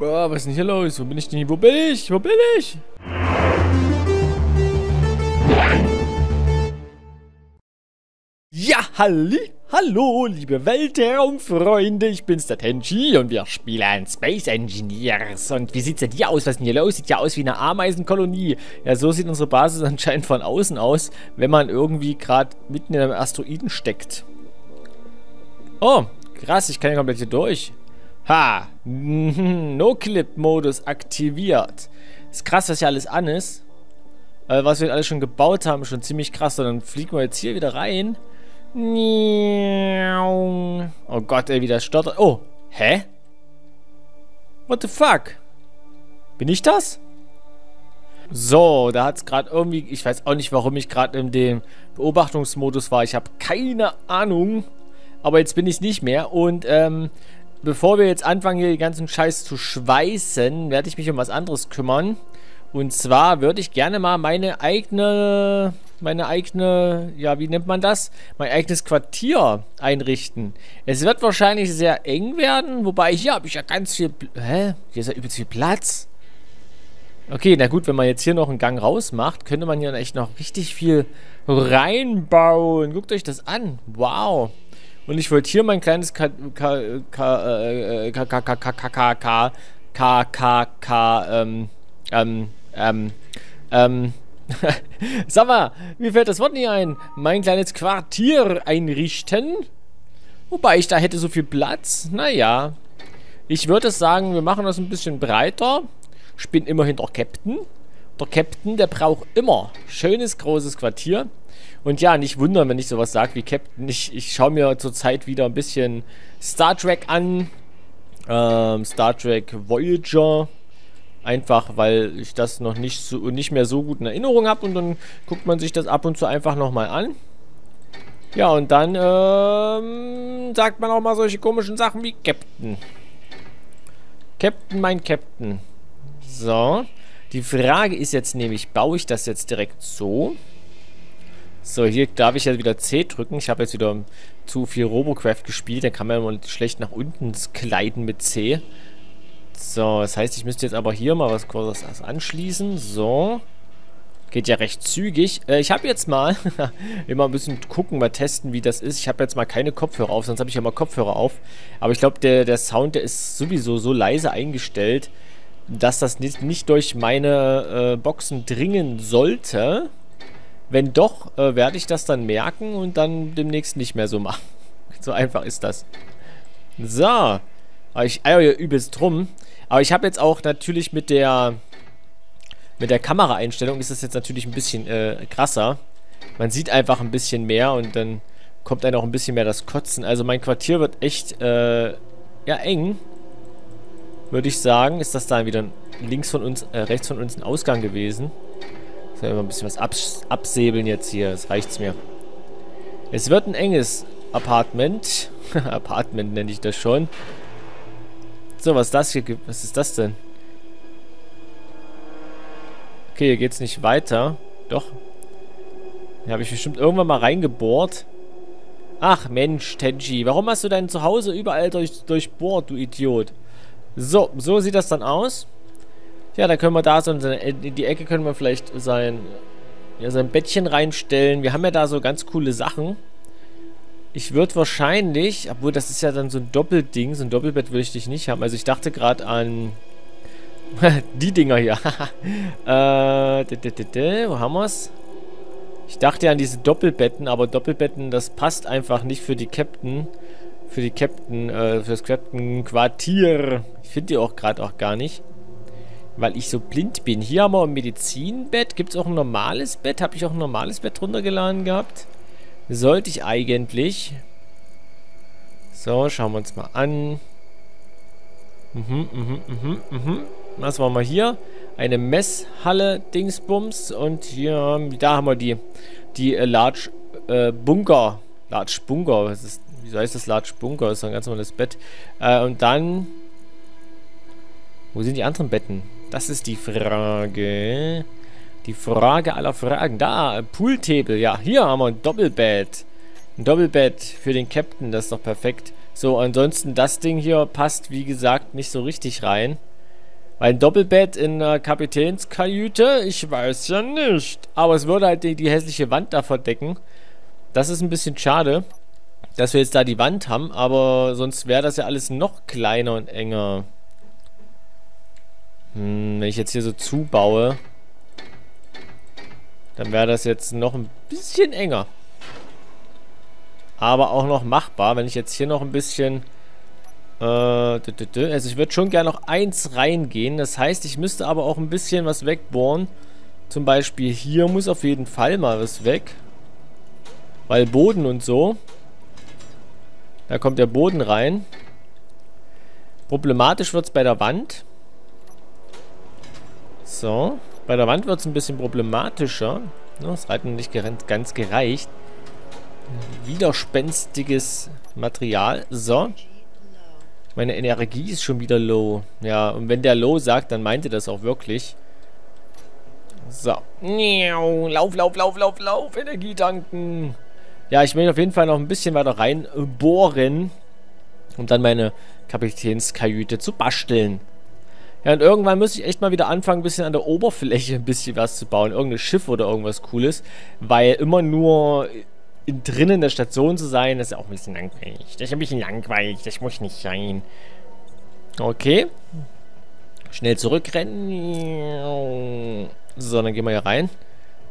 Oh, was ist denn hier los? Wo bin ich denn? Wo bin ich? Wo bin ich? Ja, halli, hallo, liebe Weltraumfreunde, ich bin's, der Tenchi und wir spielen Space Engineers. Und wie sieht's denn hier aus? Was ist denn hier los? Sieht ja aus wie eine Ameisenkolonie. Ja, so sieht unsere Basis anscheinend von außen aus, wenn man irgendwie gerade mitten in einem Asteroiden steckt. Oh, krass, ich kann ja komplett hier durch. Ha, No-Clip-Modus aktiviert. Ist krass, dass hier alles an ist. Äh, was wir alles schon gebaut haben, ist schon ziemlich krass. Und dann fliegen wir jetzt hier wieder rein. Oh Gott, ey, wie das stottert. Oh, hä? What the fuck? Bin ich das? So, da hat es gerade irgendwie... Ich weiß auch nicht, warum ich gerade in dem Beobachtungsmodus war. Ich habe keine Ahnung. Aber jetzt bin ich nicht mehr. Und, ähm, bevor wir jetzt anfangen, hier den ganzen Scheiß zu schweißen, werde ich mich um was anderes kümmern. Und zwar würde ich gerne mal meine eigene, meine eigene, ja, wie nennt man das? Mein eigenes Quartier einrichten. Es wird wahrscheinlich sehr eng werden, wobei hier habe ich ja ganz viel, hä? Hier ist ja übelst viel Platz. Okay, na gut, wenn man jetzt hier noch einen Gang raus macht, könnte man hier echt noch richtig viel reinbauen. Guckt euch das an. Wow. Und ich wollte hier mein kleines K K K K K K K K K K K K ähm ähm ähm, ähm, sag mal, mir fällt das Wort nicht ein. Mein kleines Quartier einrichten. Wobei ich da hätte so viel Platz. Naja. Ich würde sagen, wir machen das ein bisschen breiter. Ich bin immerhin der Captain. Der Captain, der braucht immer schönes, großes Quartier. Und ja, nicht wundern, wenn ich sowas sage wie Captain. Ich, ich schaue mir zurzeit wieder ein bisschen Star Trek an. Ähm, Star Trek Voyager. Einfach, weil ich das noch nicht, so, nicht mehr so gut in Erinnerung habe. Und dann guckt man sich das ab und zu einfach nochmal an. Ja, und dann ähm, sagt man auch mal solche komischen Sachen wie Captain. Captain, mein Captain. So. Die Frage ist jetzt nämlich, baue ich das jetzt direkt so? So, hier darf ich ja wieder C drücken. Ich habe jetzt wieder zu viel Robocraft gespielt. Dann kann man mal schlecht nach unten kleiden mit C. So, das heißt, ich müsste jetzt aber hier mal was Kurzes anschließen. So. Geht ja recht zügig. Äh, ich habe jetzt mal, immer ein bisschen gucken, mal testen, wie das ist. Ich habe jetzt mal keine Kopfhörer auf, sonst habe ich ja mal Kopfhörer auf. Aber ich glaube, der, der Sound, der ist sowieso so leise eingestellt, dass das nicht, nicht durch meine äh, Boxen dringen sollte. Wenn doch, äh, werde ich das dann merken und dann demnächst nicht mehr so machen. So einfach ist das. So. Aber ich eier hier übelst drum. Aber ich habe jetzt auch natürlich mit der mit der Kameraeinstellung ist das jetzt natürlich ein bisschen äh, krasser. Man sieht einfach ein bisschen mehr und dann kommt einem auch ein bisschen mehr das Kotzen. Also mein Quartier wird echt äh, ja eng. Würde ich sagen. Ist das da wieder links von uns, äh, rechts von uns ein Ausgang gewesen? Sollen wir ein bisschen was abs absäbeln jetzt hier. Das reicht's mir. Es wird ein enges Apartment. Apartment nenne ich das schon. So, was ist das hier? Was ist das denn? Okay, hier geht's nicht weiter. Doch. Hier habe ich bestimmt irgendwann mal reingebohrt. Ach, Mensch, Tenji. Warum hast du dein Zuhause überall durch, durchbohrt, du Idiot? So, so sieht das dann aus. Ja, da können wir da so in die Ecke können wir vielleicht sein, ja, sein Bettchen reinstellen. Wir haben ja da so ganz coole Sachen. Ich würde wahrscheinlich, obwohl das ist ja dann so ein Doppelding, so ein Doppelbett würde ich dich nicht haben. Also ich dachte gerade an die Dinger hier. äh, wo haben wir's? Ich dachte an diese Doppelbetten, aber Doppelbetten, das passt einfach nicht für die Captain. Für die Captain, äh, für das Captain-Quartier. Ich finde die auch gerade auch gar nicht. Weil ich so blind bin. Hier haben wir ein Medizinbett. Gibt es auch ein normales Bett? Habe ich auch ein normales Bett runtergeladen gehabt? Sollte ich eigentlich. So, schauen wir uns mal an. Mhm, mhm, mhm, mhm. Was war mal hier? Eine Messhalle Dingsbums. Und hier, da haben wir die, die äh, Large äh, Bunker. Large Bunker. Was ist, wieso heißt das Large Bunker? Das ist ein ganz normales Bett. Äh, und dann... Wo sind die anderen Betten? Das ist die Frage. Die Frage aller Fragen. Da, Pooltable. Ja, hier haben wir ein Doppelbett. Ein Doppelbett für den Captain, das ist doch perfekt. So, ansonsten das Ding hier passt, wie gesagt, nicht so richtig rein. Weil ein Doppelbett in der Kapitänskajüte, ich weiß ja nicht. Aber es würde halt die, die hässliche Wand da verdecken. Das ist ein bisschen schade, dass wir jetzt da die Wand haben. Aber sonst wäre das ja alles noch kleiner und enger. Hm, wenn ich jetzt hier so zubaue, dann wäre das jetzt noch ein bisschen enger. Aber auch noch machbar, wenn ich jetzt hier noch ein bisschen äh, also ich würde schon gerne noch eins reingehen. Das heißt, ich müsste aber auch ein bisschen was wegbohren. Zum Beispiel hier muss auf jeden Fall mal was weg. Weil Boden und so. Da kommt der Boden rein. Problematisch wird es bei der Wand. So. Bei der Wand wird es ein bisschen problematischer. Das hat noch nicht ganz gereicht. Widerspenstiges Material. So. Meine Energie ist schon wieder low. Ja, und wenn der low sagt, dann meint er das auch wirklich. So. Lauf, lauf, lauf, lauf, lauf. Energie tanken. Ja, ich will auf jeden Fall noch ein bisschen weiter rein bohren. Um dann meine Kapitänskajüte zu basteln. Ja, und irgendwann muss ich echt mal wieder anfangen, ein bisschen an der Oberfläche ein bisschen was zu bauen. Irgendein Schiff oder irgendwas Cooles. Weil immer nur in, drinnen in der Station zu sein, das ist auch ein bisschen langweilig. Das ist ein bisschen langweilig, das muss nicht sein. Okay. Schnell zurückrennen. So, dann gehen wir hier rein.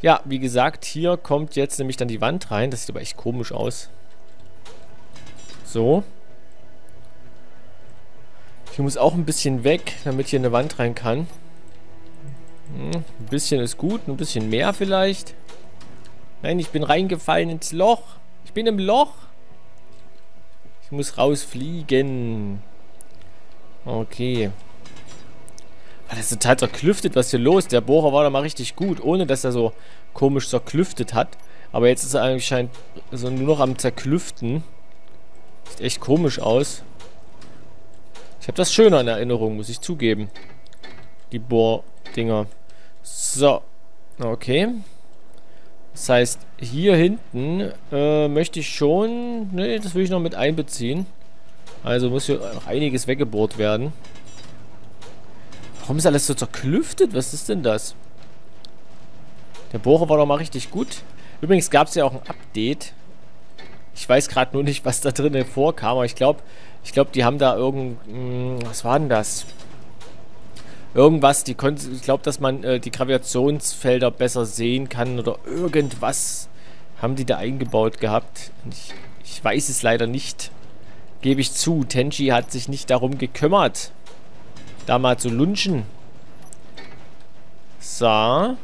Ja, wie gesagt, hier kommt jetzt nämlich dann die Wand rein. Das sieht aber echt komisch aus. So. Hier muss auch ein bisschen weg, damit hier eine Wand rein kann. Hm, ein bisschen ist gut, ein bisschen mehr vielleicht. Nein, ich bin reingefallen ins Loch. Ich bin im Loch. Ich muss rausfliegen. Okay. Das ist total zerklüftet, was hier los? Der Bohrer war da mal richtig gut, ohne dass er so komisch zerklüftet hat. Aber jetzt ist er eigentlich scheint so nur noch am zerklüften. Sieht echt komisch aus. Ich habe das schöner in Erinnerung, muss ich zugeben. Die Bohrdinger. So. Okay. Das heißt, hier hinten äh, möchte ich schon... Ne, das will ich noch mit einbeziehen. Also muss hier noch einiges weggebohrt werden. Warum ist alles so zerklüftet? Was ist denn das? Der Bohrer war doch mal richtig gut. Übrigens gab es ja auch ein Update. Ich weiß gerade nur nicht, was da drin vorkam, aber ich glaube, ich glaube, die haben da irgend... Mh, hm, was war denn das? irgendwas, die konnte, ich glaube, dass man äh, die Gravitationsfelder besser sehen kann oder irgendwas haben die da eingebaut gehabt. Ich, ich weiß es leider nicht. Gebe ich zu, Tenji hat sich nicht darum gekümmert, da mal zu lunchen. So.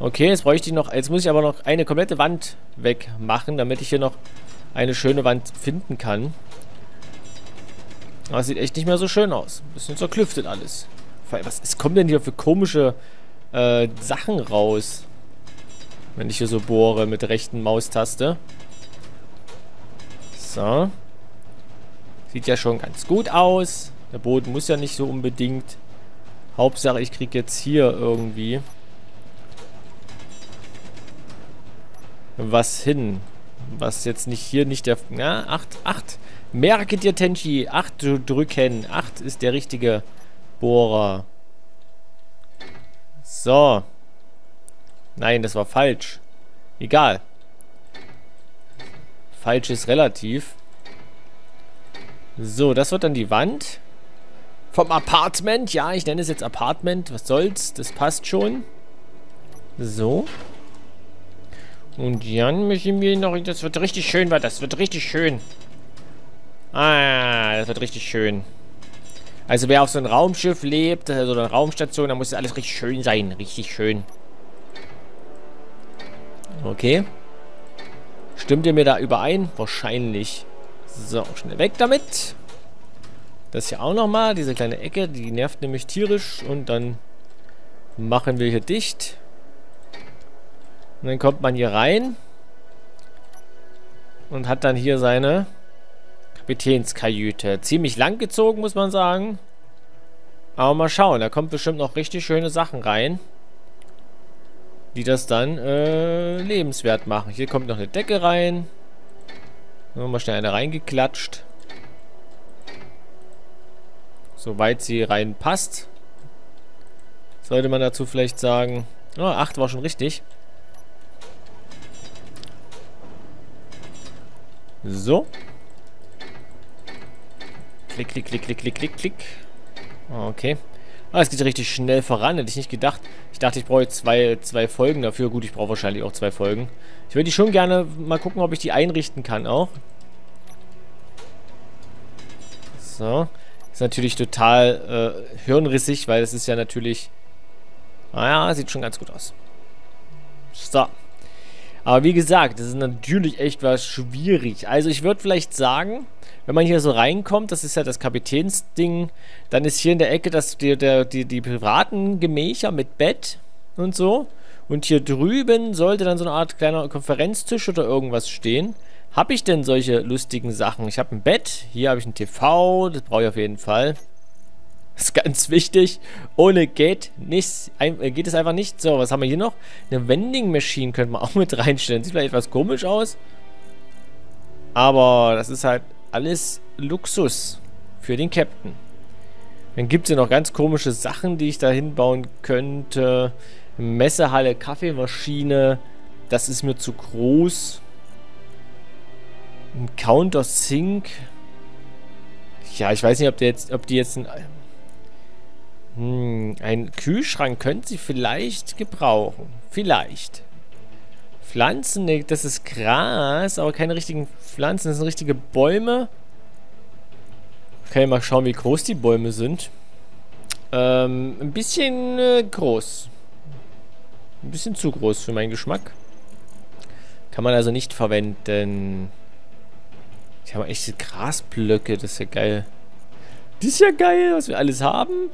Okay, jetzt bräuchte ich noch, jetzt muss ich aber noch eine komplette Wand wegmachen, damit ich hier noch eine schöne Wand finden kann. Das sieht echt nicht mehr so schön aus. Bisschen zerklüftet alles. Was ist, kommen denn hier für komische äh, Sachen raus? Wenn ich hier so bohre mit rechten Maustaste. So. Sieht ja schon ganz gut aus. Der Boden muss ja nicht so unbedingt. Hauptsache, ich kriege jetzt hier irgendwie was hin. Was jetzt nicht hier nicht der... Ja, 8, 8. Merke dir, Tenchi. 8 drücken. 8 ist der richtige Bohrer. So. Nein, das war falsch. Egal. Falsch ist relativ. So, das wird dann die Wand. Vom Apartment. Ja, ich nenne es jetzt Apartment. Was soll's? Das passt schon. So. Und dann müssen wir noch... Das wird richtig schön, weil das wird richtig schön. Ah, das wird richtig schön. Also wer auf so einem Raumschiff lebt, also eine Raumstation, da muss das alles richtig schön sein. Richtig schön. Okay. Stimmt ihr mir da überein? Wahrscheinlich. So, schnell weg damit. Das hier auch nochmal, diese kleine Ecke, die nervt nämlich tierisch. Und dann machen wir hier dicht. Und dann kommt man hier rein. Und hat dann hier seine Kapitänskajüte. Ziemlich lang gezogen, muss man sagen. Aber mal schauen, da kommt bestimmt noch richtig schöne Sachen rein. Die das dann äh, lebenswert machen. Hier kommt noch eine Decke rein. Mal schnell eine reingeklatscht. Soweit sie reinpasst. Sollte man dazu vielleicht sagen. Oh, 8 war schon richtig. So. Klick, klick, klick, klick, klick, klick, klick. Okay. Ah, es geht richtig schnell voran, hätte ich nicht gedacht. Ich dachte, ich brauche zwei, zwei Folgen dafür. Gut, ich brauche wahrscheinlich auch zwei Folgen. Ich würde die schon gerne mal gucken, ob ich die einrichten kann auch. So. Ist natürlich total äh, hirnrissig, weil es ist ja natürlich... Naja, sieht schon ganz gut aus. So. Aber wie gesagt, das ist natürlich echt was schwierig. Also ich würde vielleicht sagen, wenn man hier so reinkommt, das ist ja das Kapitänsding, dann ist hier in der Ecke das, die, der, die, die privaten Gemächer mit Bett und so. Und hier drüben sollte dann so eine Art kleiner Konferenztisch oder irgendwas stehen. Habe ich denn solche lustigen Sachen? Ich habe ein Bett, hier habe ich ein TV, das brauche ich auf jeden Fall. Das ist ganz wichtig. Ohne geht nichts, äh, geht es einfach nicht. So, was haben wir hier noch? Eine Vending Machine könnte man auch mit reinstellen. Sieht vielleicht etwas komisch aus. Aber das ist halt alles Luxus für den Captain. Dann gibt es ja noch ganz komische Sachen, die ich da hinbauen könnte. Messehalle, Kaffeemaschine. Das ist mir zu groß. Ein Counter Sink. Ja, ich weiß nicht, ob, der jetzt, ob die jetzt ein hm, ein Kühlschrank könnte sie vielleicht gebrauchen. Vielleicht. Pflanzen, das ist Gras, aber keine richtigen Pflanzen, das sind richtige Bäume. Okay, mal schauen, wie groß die Bäume sind. Ähm, ein bisschen äh, groß. Ein bisschen zu groß für meinen Geschmack. Kann man also nicht verwenden. Ich habe echt Grasblöcke, das ist ja geil. Das ist ja geil, was wir alles haben.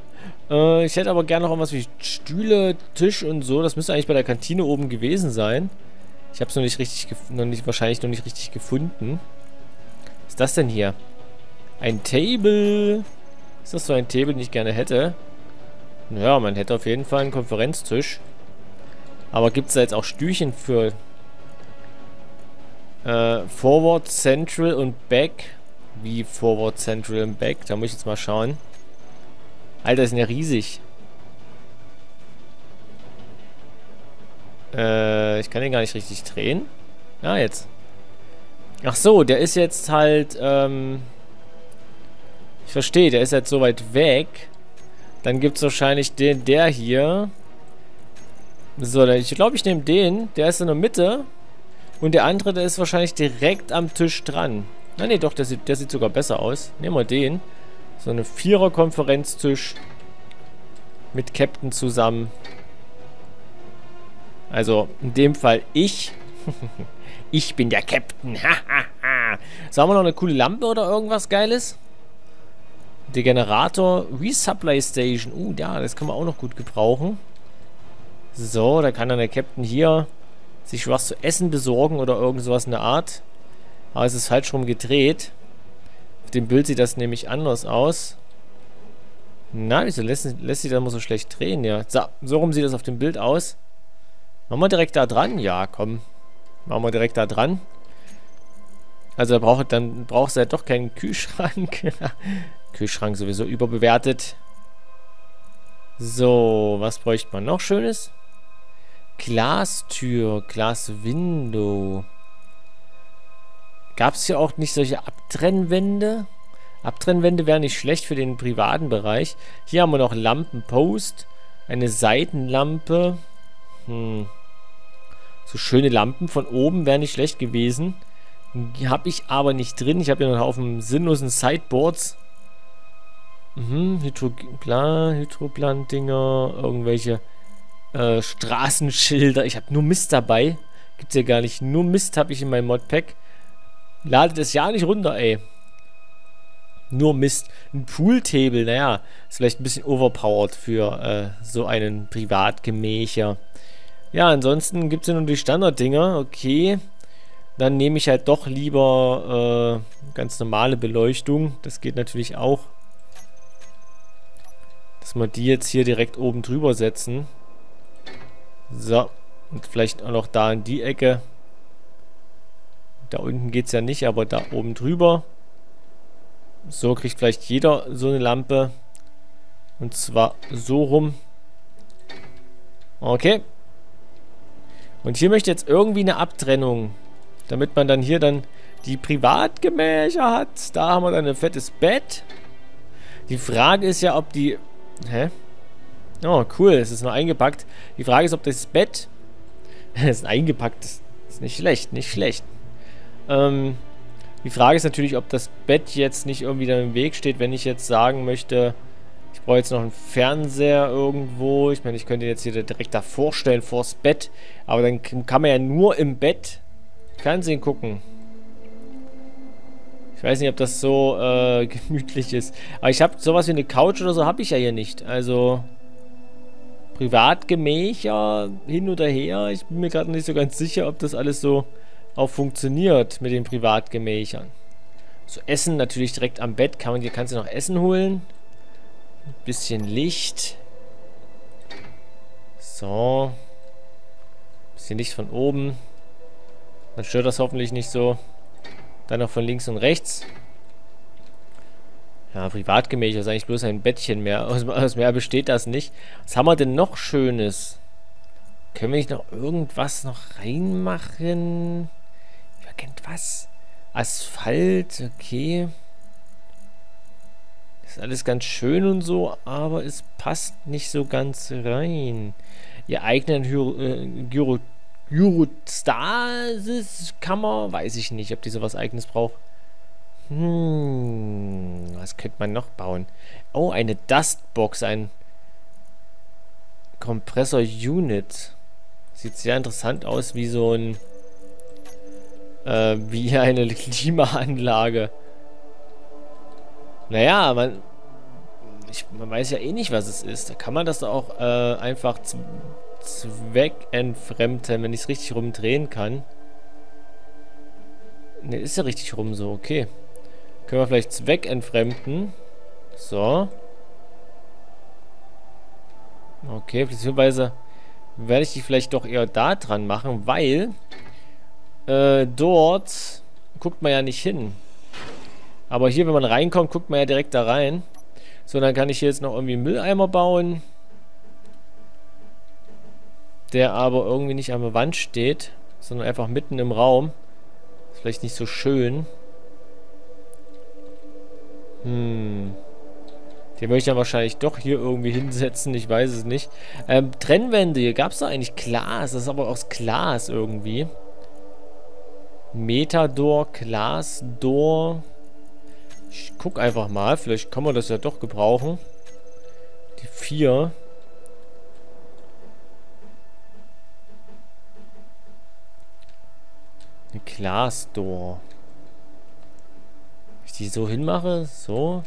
Äh, ich hätte aber gerne noch was wie Stühle, Tisch und so. Das müsste eigentlich bei der Kantine oben gewesen sein. Ich habe es noch nicht richtig, noch nicht, wahrscheinlich noch nicht richtig gefunden. Was ist das denn hier? Ein Table. Ist das so ein Table, den ich gerne hätte? Naja, man hätte auf jeden Fall einen Konferenztisch. Aber gibt es da jetzt auch Stühlchen für äh, Forward, Central und Back? Wie Forward, Central und Back? Da muss ich jetzt mal schauen. Alter, ist ja riesig. Äh, ich kann den gar nicht richtig drehen. Ah, jetzt. Ach so, der ist jetzt halt, ähm... Ich verstehe, der ist jetzt so weit weg. Dann gibt es wahrscheinlich den, der hier. So, ich glaube, ich nehme den. Der ist in der Mitte. Und der andere, der ist wahrscheinlich direkt am Tisch dran. Na, nee, doch, der sieht, der sieht sogar besser aus. Nehmen wir den. So eine Vierer-Konferenztisch mit Captain zusammen. Also in dem Fall ich. ich bin der Captain. so, haben wir noch eine coole Lampe oder irgendwas Geiles? Der Generator Resupply Station. Uh, ja, das kann man auch noch gut gebrauchen. So, da kann dann der Captain hier sich was zu essen besorgen oder irgend sowas in der Art. Aber es ist falsch rum gedreht dem Bild sieht das nämlich anders aus. Na, wieso lässt, lässt sich das immer so schlecht drehen? Ja, so, so rum sieht das auf dem Bild aus. Machen wir direkt da dran? Ja, komm. Machen wir direkt da dran. Also braucht, dann brauchst du ja doch keinen Kühlschrank. Kühlschrank sowieso überbewertet. So, was bräuchte man noch Schönes? Glastür, Glaswindow. Gab es hier auch nicht solche Abtrennwände? Abtrennwände wären nicht schlecht für den privaten Bereich. Hier haben wir noch Lampenpost. Eine Seitenlampe. Hm. So schöne Lampen von oben wären nicht schlecht gewesen. Habe ich aber nicht drin. Ich habe hier noch einen Haufen sinnlosen Sideboards. Mhm, Hydroplan, Hydroplan-Dinger, irgendwelche äh, Straßenschilder. Ich habe nur Mist dabei. Gibt's ja gar nicht. Nur Mist habe ich in meinem Modpack. Ladet es ja nicht runter, ey. Nur Mist. Ein Pool-Table, naja, ist vielleicht ein bisschen overpowered für äh, so einen Privatgemächer. Ja, ansonsten gibt es ja nur die Standarddinger, okay. Dann nehme ich halt doch lieber äh, ganz normale Beleuchtung. Das geht natürlich auch. Dass wir die jetzt hier direkt oben drüber setzen. So. Und vielleicht auch noch da in die Ecke. Da unten geht es ja nicht, aber da oben drüber. So kriegt vielleicht jeder so eine Lampe. Und zwar so rum. Okay. Und hier möchte jetzt irgendwie eine Abtrennung. Damit man dann hier dann die Privatgemächer hat. Da haben wir dann ein fettes Bett. Die Frage ist ja, ob die... Hä? Oh, cool. Es ist noch eingepackt. Die Frage ist, ob das Bett... es ist eingepackt. Ist nicht schlecht, nicht schlecht. Ähm... Die Frage ist natürlich, ob das Bett jetzt nicht irgendwie da im Weg steht, wenn ich jetzt sagen möchte, ich brauche jetzt noch einen Fernseher irgendwo. Ich meine, ich könnte jetzt hier direkt davor stellen, vors Bett. Aber dann kann man ja nur im Bett Fernsehen gucken. Ich weiß nicht, ob das so äh, gemütlich ist. Aber ich habe sowas wie eine Couch oder so habe ich ja hier nicht. Also Privatgemächer hin oder her. Ich bin mir gerade nicht so ganz sicher, ob das alles so auch funktioniert mit den Privatgemächern. So Essen natürlich direkt am Bett. Kann man, hier kannst du noch Essen holen. Ein bisschen Licht. So. Ein bisschen Licht von oben. Dann stört das hoffentlich nicht so. Dann noch von links und rechts. Ja, Privatgemächer ist eigentlich bloß ein Bettchen mehr. Aus, aus mehr besteht das nicht. Was haben wir denn noch Schönes? Können wir nicht noch irgendwas noch reinmachen? Irgendwas? Asphalt, okay. Ist alles ganz schön und so, aber es passt nicht so ganz rein. Ihr eigenen Gyro Gyrostasis-Kammer, weiß ich nicht, ob die sowas eigenes braucht. Hm, was könnte man noch bauen? Oh, eine Dustbox, ein Kompressor-Unit. Sieht sehr interessant aus, wie so ein äh, wie eine Klimaanlage. Naja, man, ich, man weiß ja eh nicht, was es ist. Da kann man das auch äh, einfach zweckentfremden, wenn ich es richtig rumdrehen kann. Ne, ist ja richtig rum so, okay. Können wir vielleicht zweckentfremden. So. Okay, beziehungsweise werde ich die vielleicht doch eher da dran machen, weil äh, dort guckt man ja nicht hin. Aber hier, wenn man reinkommt, guckt man ja direkt da rein. So, dann kann ich hier jetzt noch irgendwie einen Mülleimer bauen. Der aber irgendwie nicht an der Wand steht, sondern einfach mitten im Raum. Ist vielleicht nicht so schön. Hm. Den möchte ich dann wahrscheinlich doch hier irgendwie hinsetzen. Ich weiß es nicht. Ähm, Trennwände. Hier gab es doch eigentlich Glas. Das ist aber aus Glas irgendwie. Metador, Glasdor. Ich guck einfach mal. Vielleicht kann man das ja doch gebrauchen. Die vier. Eine Glasdor. Wenn ich die so hinmache, so.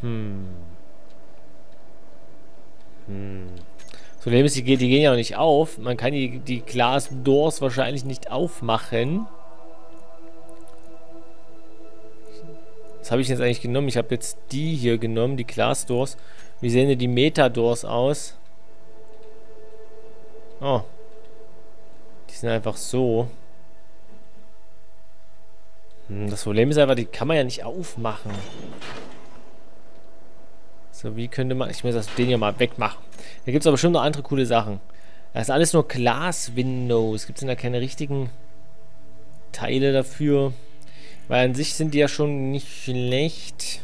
Hm. Hm. Das Problem ist, die, die, gehen ja noch nicht auf. Man kann die, die Glasdoors wahrscheinlich nicht aufmachen. Was habe ich jetzt eigentlich genommen? Ich habe jetzt die hier genommen, die Glasdoors. Wie sehen denn die Metadors aus? Oh. Die sind einfach so. Hm, das Problem ist einfach, die kann man ja nicht aufmachen. So, wie könnte man... Ich muss das den hier mal wegmachen. Da gibt es aber schon noch andere coole Sachen. Das ist alles nur Glass Windows. Gibt es denn da keine richtigen Teile dafür? Weil an sich sind die ja schon nicht schlecht.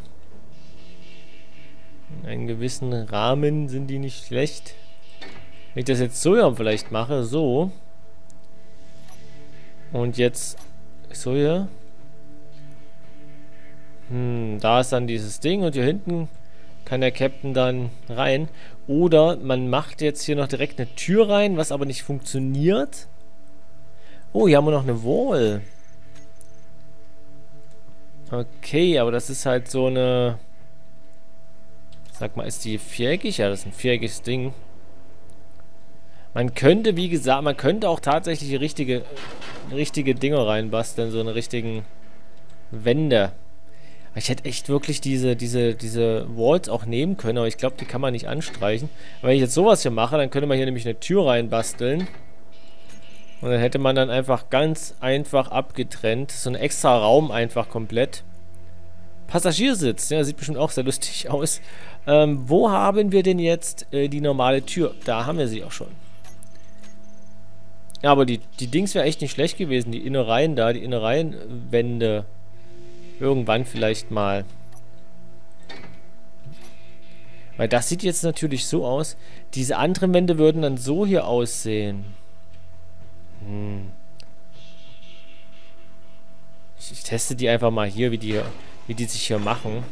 In einem gewissen Rahmen sind die nicht schlecht. Wenn ich das jetzt so ja vielleicht mache, so. Und jetzt so hier. Hm, da ist dann dieses Ding und hier hinten kann der Captain dann rein. Oder man macht jetzt hier noch direkt eine Tür rein, was aber nicht funktioniert. Oh, hier haben wir noch eine Wall. Okay, aber das ist halt so eine... Sag mal, ist die viereckig? Ja, das ist ein viereckiges Ding. Man könnte, wie gesagt, man könnte auch tatsächlich richtige, richtige Dinger reinbasteln, so eine richtigen Wände. Ich hätte echt wirklich diese, diese, diese Walls auch nehmen können, aber ich glaube, die kann man nicht anstreichen. Aber wenn ich jetzt sowas hier mache, dann könnte man hier nämlich eine Tür reinbasteln. Und dann hätte man dann einfach ganz einfach abgetrennt. So ein extra Raum einfach komplett. Passagiersitz, ja, sieht bestimmt auch sehr lustig aus. Ähm, wo haben wir denn jetzt äh, die normale Tür? Da haben wir sie auch schon. Ja, aber die, die Dings wäre echt nicht schlecht gewesen. Die Innereien da, die Innereienwände. Irgendwann vielleicht mal. Weil das sieht jetzt natürlich so aus. Diese anderen Wände würden dann so hier aussehen. Hm. Ich, ich, teste die einfach mal hier, wie die, wie die sich hier machen.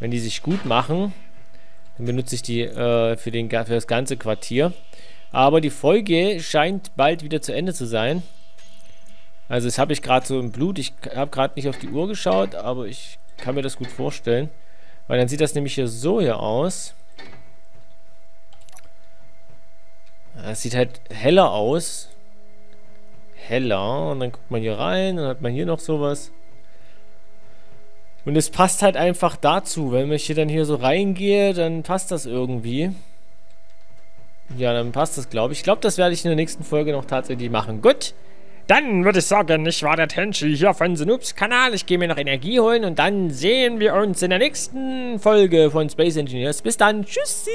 Wenn die sich gut machen, dann benutze ich die äh, für, den, für das ganze Quartier. Aber die Folge scheint bald wieder zu Ende zu sein. Also das habe ich gerade so im Blut. Ich habe gerade nicht auf die Uhr geschaut, aber ich kann mir das gut vorstellen. Weil dann sieht das nämlich hier so hier aus. Es sieht halt heller aus. Heller. Und dann guckt man hier rein. Dann hat man hier noch sowas. Und es passt halt einfach dazu. Wenn ich hier dann hier so reingehe, dann passt das irgendwie. Ja, dann passt das, glaube ich. Ich glaube, das werde ich in der nächsten Folge noch tatsächlich machen. Gut. Dann würde ich sagen, ich war der Tenchi hier von Snoops Kanal. Ich gehe mir noch Energie holen und dann sehen wir uns in der nächsten Folge von Space Engineers. Bis dann. Tschüssi.